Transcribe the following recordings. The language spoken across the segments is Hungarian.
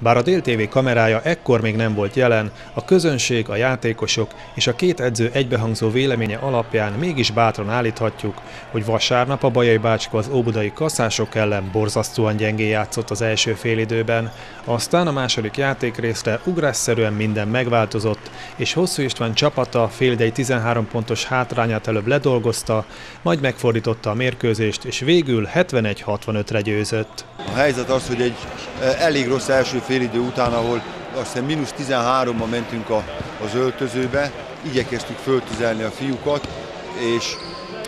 Bár a Dél kamerája ekkor még nem volt jelen, a közönség, a játékosok és a két edző egybehangzó véleménye alapján mégis bátran állíthatjuk, hogy vasárnap a Bajai Bácska az óbudai kaszások ellen borzasztóan gyengé játszott az első félidőben, aztán a második játékrészre ugrásszerűen minden megváltozott, és Hosszú István csapata félidei 13 pontos hátrányát előbb ledolgozta, majd megfordította a mérkőzést, és végül 71-65-re győzött. A helyzet az, hogy egy eh, elég rossz első félidő után, ahol azt hiszem mínusz 13-ban mentünk a, az öltözőbe, igyekeztük föltüzelni a fiúkat, és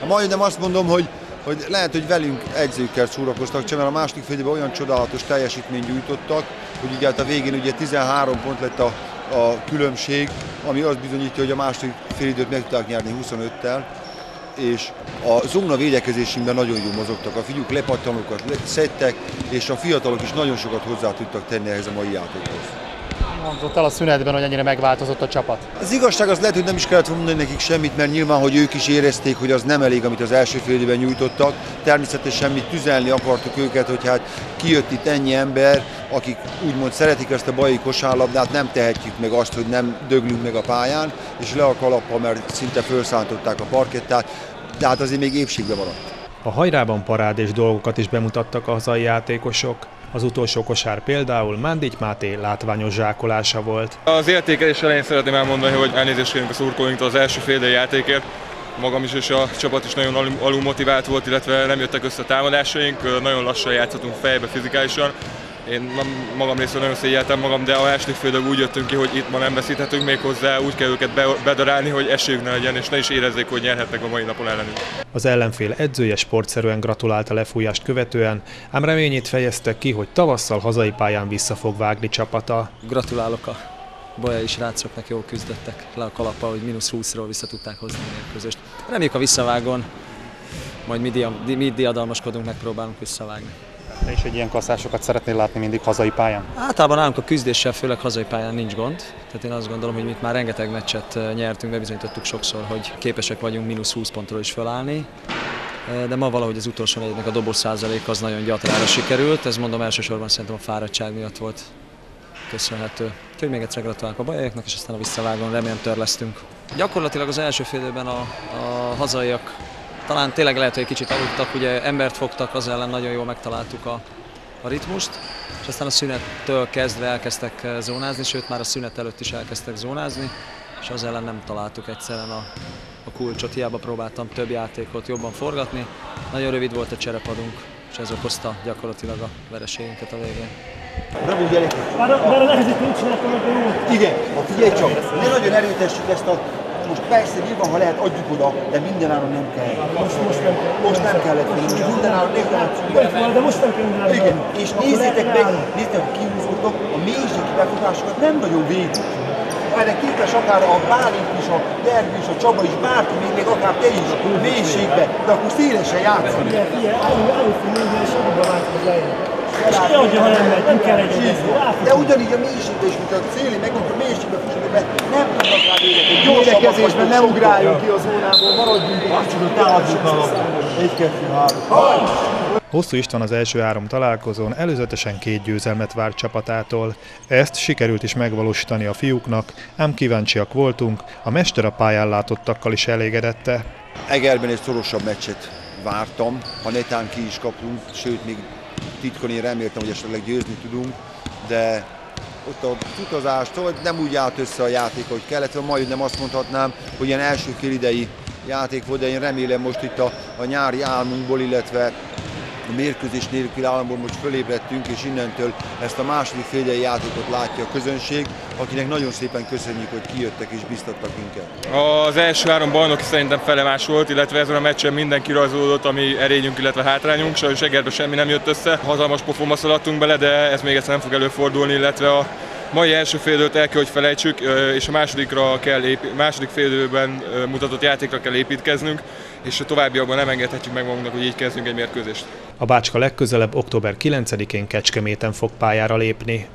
majdnem azt mondom, hogy, hogy lehet, hogy velünk edzőkkel szórakoztak, csak mert a második félidőben olyan csodálatos teljesítményt gyújtottak, hogy ugye hát a végén ugye 13 pont lett a, a különbség, ami azt bizonyítja, hogy a második félidőt meg tudták nyerni 25-tel, és a zóna védekezésünkben nagyon jól mozogtak. A fiúk lepattanokat szedtek, és a fiatalok is nagyon sokat hozzá tudtak tenni ehhez a mai játékhoz. Mondott el a szünetben, hogy ennyire megváltozott a csapat. Az igazság az lehet, hogy nem is kellett mondani nekik semmit, mert nyilván, hogy ők is érezték, hogy az nem elég, amit az első fél nyújtottak. Természetesen mi tüzelni akartuk őket, hogy hát kijött itt ennyi ember, akik úgymond szeretik ezt a bajai kosárlabdát, nem tehetjük meg azt, hogy nem döglünk meg a pályán, és le a kalappal, mert szinte felszántották a parkettát, de hát azért még épségbe maradt. A hajrában parád és dolgokat is bemutattak a hazai játékosok. Az utolsó kosár például Mándigy Máté látványos zsákolása volt. Az értékelés elején szeretném elmondani, hogy elnézést kérünk a szurkolóinktól az első fél játékért. Magam is és a csapat is nagyon alul motivált volt, illetve nem jöttek össze a támadásaink, nagyon lassan játszhatunk fejbe fizikálisan. Én magam részéről nagyon szégyeltem magam, de a második fél úgy jöttünk ki, hogy itt ma nem veszíthetünk még hozzá, úgy kell őket bedarálni, hogy esélyük ne legyen, és ne is érezzék, hogy nyerhetnek a mai napon ellenünk. Az ellenfél edzője sportszerűen gratulált a lefújást követően, ám reményét fejezte ki, hogy tavasszal hazai pályán vissza fog vágni csapata. Gratulálok a bajai srácoknak, jól küzdöttek le a kalappa, hogy mínusz 20-ról vissza tudták hozni a mérkőzést. Reméljük a visszavágon, majd mi, dia, mi diadalmaskodunk, megpróbálunk visszavágni. Te is egy ilyen kasszásokat szeretnél látni mindig hazai pályán? Általában nálunk a küzdéssel, főleg hazai pályán nincs gond. Tehát én azt gondolom, hogy itt már rengeteg meccset nyertünk, bebizonyítottuk sokszor, hogy képesek vagyunk mínusz 20 pontról is fölállni. De ma valahogy az utolsó negyednek a dobó százalék az nagyon gyatrára sikerült. Ez mondom elsősorban szerintem a fáradtság miatt volt köszönhető. Úgyhogy még egyszer gratulálok a bajaiaknak, és aztán a visszavágon remélem törlesztünk. Gyakorlatilag az első fél a, a hazaiak talán tényleg lehet, hogy egy kicsit aludtak, ugye embert fogtak, az ellen nagyon jól megtaláltuk a, a ritmust, és aztán a szünettől kezdve elkezdtek eh, zónázni, sőt már a szünet előtt is elkezdtek zónázni, és az ellen nem találtuk egyszerűen a, a kulcsot, hiába próbáltam több játékot jobban forgatni. Nagyon rövid volt a cserepadunk, és ez okozta gyakorlatilag a vereségünket a végén. Bravo gyerekek! Bár, bár a nehezét nincs csináltam. Igen, ha figyelj csak, ne nagyon erőtessük ezt a most persze nyilván, ha lehet, adjuk oda, de minden áron nem kell. Most, most nem kell. Most nem kellett volna. Minden áron nem kellett De most nem kell Igen, és nézzétek meg, nézzétek, hogy kihúzódnak, a mélységi befutásokat nem nagyon védik. Erre képes akár a Bálint is, a Gergő is, a Csaba is, bárki, még, még akár te is mélységbe, de akkor szélesen játszani. Igen, ilyen, előfog nézni, és abba változik az elején. És kiadja, ha nem megy, nem kell egy De ugyanígy a mélységbe is, mint a széli, meg a mélységbe fussatok be, nem tudnak rá Gyorsabb ne ugráljunk ki a zónából, maradjunk kicsit, a három. Hosszú István az első három találkozón előzetesen két győzelmet várt csapatától. Ezt sikerült is megvalósítani a fiúknak, ám kíváncsiak voltunk, a mester a pályán látottakkal is elégedette. Egerben egy szorosabb meccset vártam, ha netán ki is kapunk, sőt még titkon én reméltem, hogy esetleg győzni tudunk, de ott a utazást, hogy nem úgy állt össze a játék, hogy kellett, majd nem azt mondhatnám, hogy ilyen első idei játék volt, de én remélem most itt a, a nyári álmunkból, illetve a mérkőzés nélkül államból most fölébredtünk, és innentől ezt a második félidei játékot látja a közönség, akinek nagyon szépen köszönjük, hogy kijöttek és biztattak minket. Az első három bajnok szerintem felemás volt, illetve ezen a meccsen mindenki rajzolódott, ami erényünk, illetve hátrányunk, sajnos Egerbe semmi nem jött össze. Hatalmas pofonba szaladtunk bele, de ez még egyszer nem fog előfordulni, illetve a mai első félidőt el kell, hogy felejtsük, és a másodikra kell épi, második félidőben mutatott játékra kell építkeznünk, és a továbbiakban nem engedhetjük meg magunknak, hogy így kezdjünk egy mérkőzést. A Bácska legközelebb október 9-én Kecskeméten fog pályára lépni.